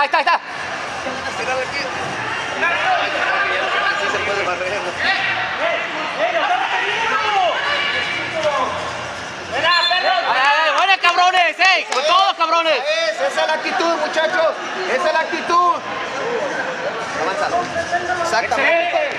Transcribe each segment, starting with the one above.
Ahí está, ahí está, ahí está. Así se puede barrer. Ay, ay, buena cabrones, eh, con todos cabrones. Es, esa es la actitud, muchachos. Esa es la actitud. Avanza. Exactamente.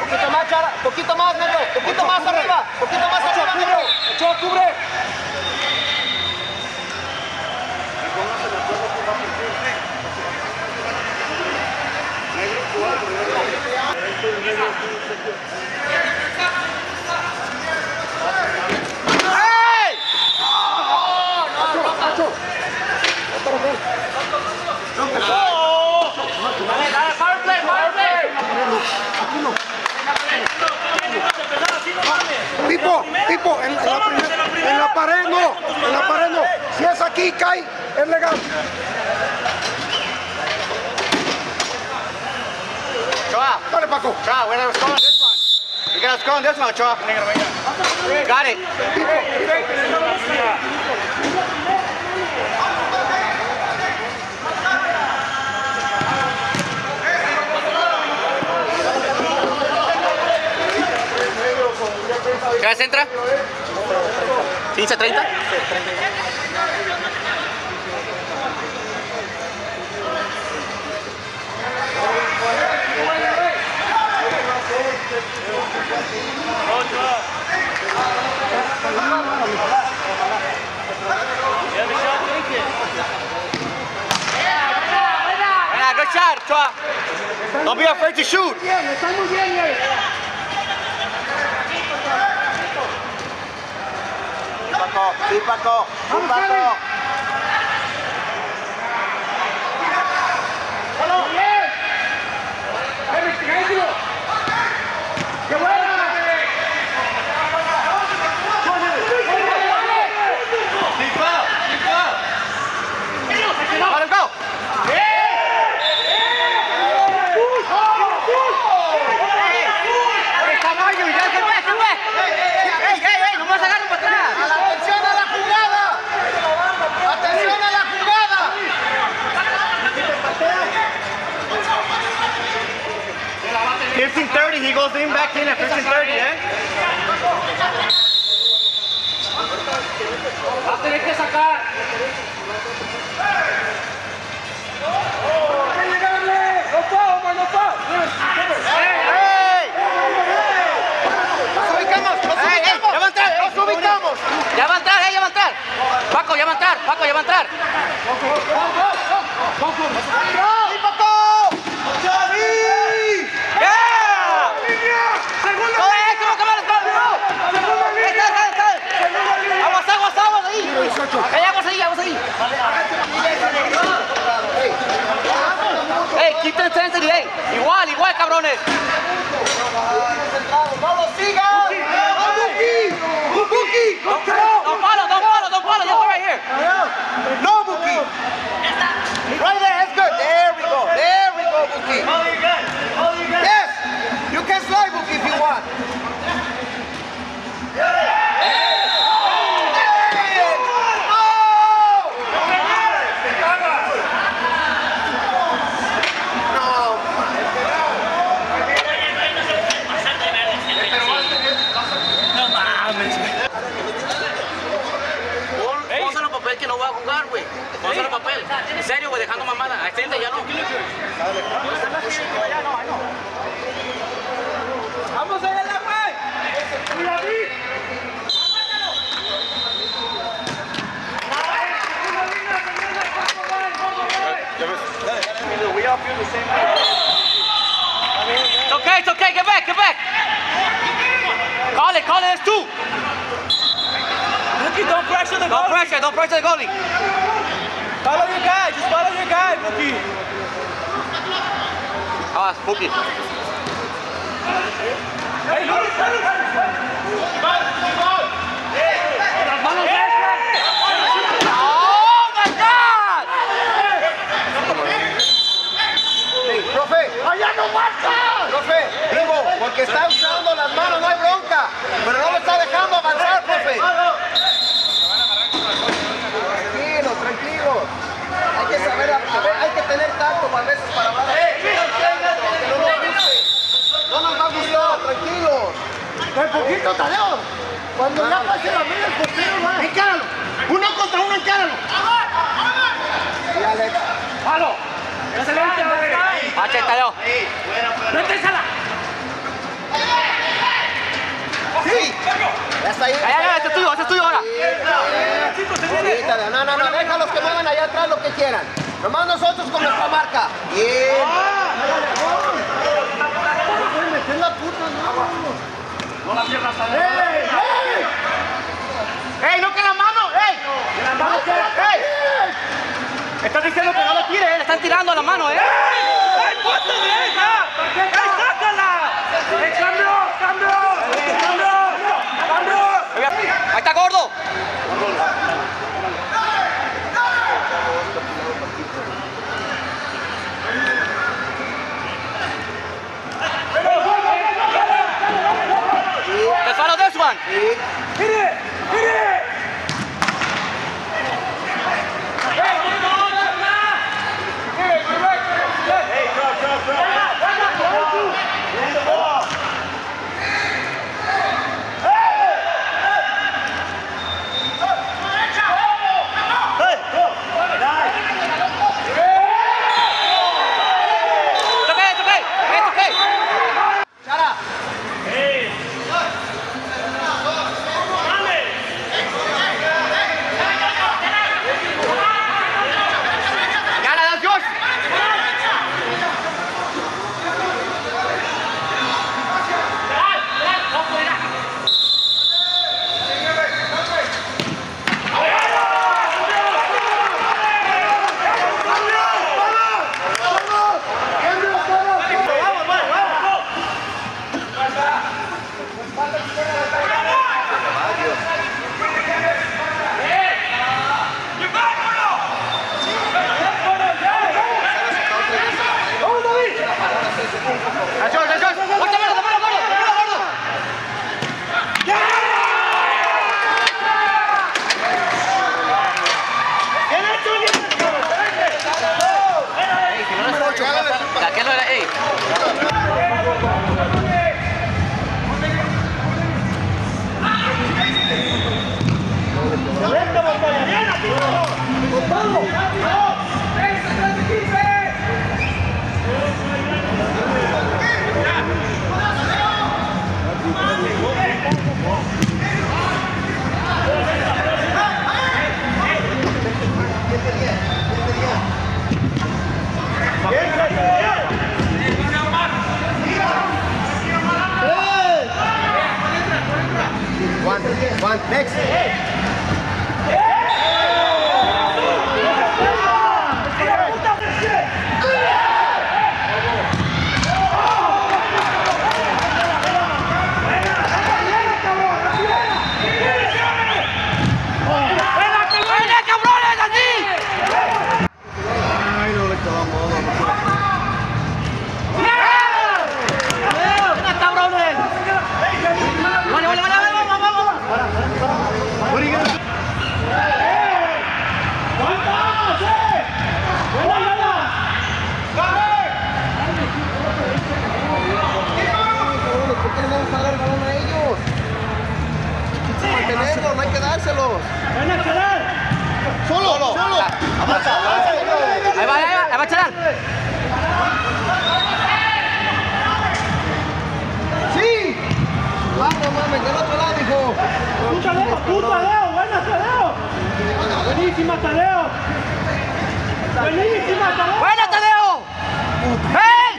Poquito más, Chara. Poquito más, negro. Poquito más arriba. Poquito más arriba, negro. Ochoa, cubre. ¡Ey! En, en la en la pared no, en la pared no. Si es aquí, cae, es legal. Choa, Dale, Paco. Choa, we're gonna score on this one. You're gonna score on this one, Choa. Got it. ¿Qué hora entra? ¿15.30? Yeah, good shot, Choa. Don't be afraid to shoot. Bien, está muy bien, güey. Sí, Paco. Sí, Paco. Sí, Paco. ¡Qué buena! Let him go. Hey, caballo, ya que fue, que fue. Ey, ey, ey, no me vas a agarrar para atrás. ¡Atención a la jugada! ¡Atención a la jugada! 15:30, he goes in back in at 15:30, eh? Va a tener que sacar. ¡Hay que llegarle! ¡No puedo, hombre, no puedo! ¡Ey! ¡Nos ubicamos! ¡Nos ¡Ey, ey! ¡Ya va a entrar! ¡Nos ubicamos! ¡Ya va a entrar, eh! ¡Ya va a entrar! Paco, ya va a entrar, Paco, ya va a entrar. ¡Sí, Paco! ¡Sí! ¡Yeah! ¡Todo eso, cámara, cámara! ¡Ahí está, está, está! ¡Aguas, aguas, aguas ahí! ¡Ahí, aguas ahí, aguas ahí! ¡Ey, keep the intensity, ey! ¡Igual, igual, cabrones! ¡Vamos, sigan! Buki. Yes! You can slide, Buki, if you want. Pónselo papel que no va a jugar, güey. Pónselo papel. En serio, güey, dejando mamada. Extiende, ya no. It's okay, it's okay, get back, get back. Call it, call it, it's two. Mookie, don't pressure the Don't pressure, don't pressure the goalie. Follow your guy, just follow your guy, Mookie. Ah, spooky. Hey, Cuando ya pase la media, el portero va. Encáralo. Uno contra uno, encáralo. Sí, Alex. ¡Palo! ¡Excelente! ¡H, Tadeo! ¡Métesela! Sí. Ya está ahí. ¡Ay, ay, ay! ¡Este es tuyo! ¡Este es tuyo ahora! No, no, no, déjalos que muevan allá atrás lo que quieran. Nomás nosotros con nuestra marca. Bien. Meter la puta, no. ¡Ey, no que la mano! ¡Ey! ¡Ey! Estás diciendo que no lo tire, eh. Le están tirando a la mano, eh. ¡Ey, ponte de ella! ¡Ey, sácala! ¡Ey, cambio! ¡Cambio! ¡Cambio! ¡Cambio! ¡Ahí está gordo! What are you gonna do? ¿Por qué no vamos a dar el balón a ellos? Hay que mantenerlos, no hay que dárselos. Solo, solo. Avanza, avanza. Ahí va, ahí va, ahí va a ¡Tú Tadeo! ¡Buena Tadeo! ¡Buenísima Tadeo! ¡Buenísima Tadeo! ¡Buena, Tadeo! ¡Ey!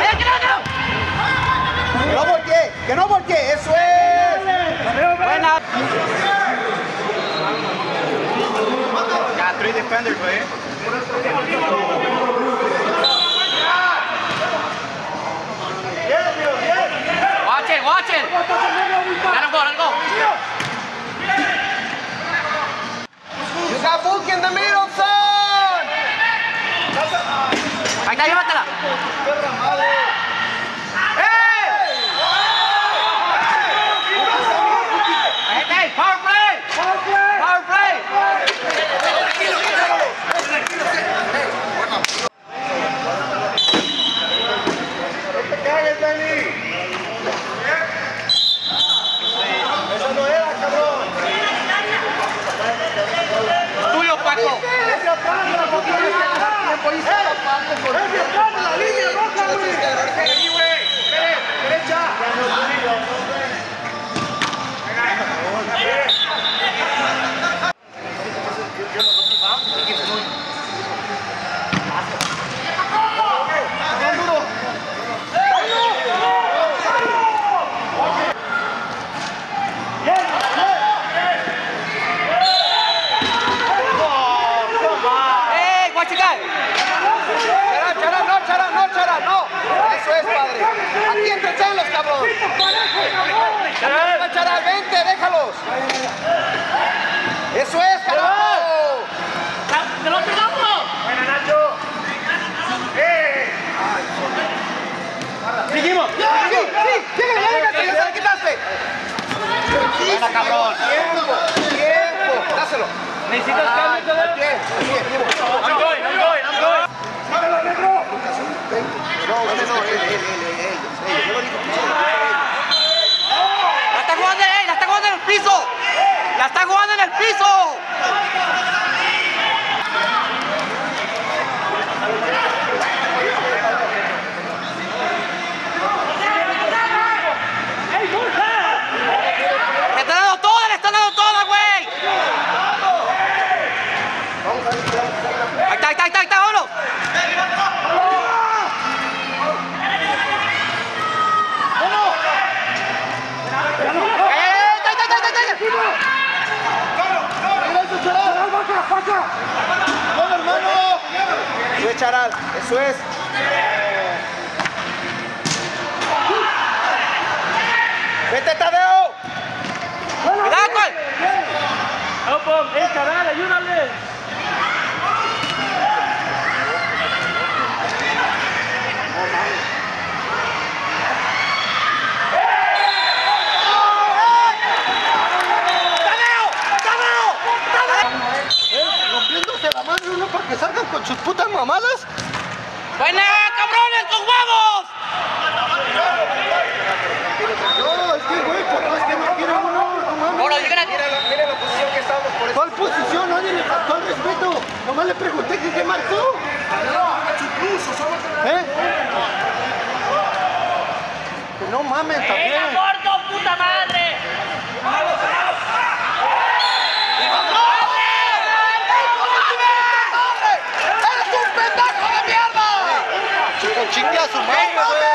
¡Ahí, que no, que no! Que no voltee, que no voltee, eso es. Buena. Got three defenders, right? in the middle zone! あ、痛かったら Buena, cabrón. Tiempo, tiempo. Dáselo. Necesitas cambio, Al pie, al I'm going, I'm going, I'm going. ¡Sábelo, negro! No, no, no, él, él, él, él. Yo lo digo, charal, eso es. ¡Vete, Tadeo! ¡Cuidado, Opa, ¡Eh, charal, ayúdale! Nomás le pregunté que qué marcó. Que ¿Eh? no mames también. ¡Era gordo, puta madre! Chingue a su madre, güey.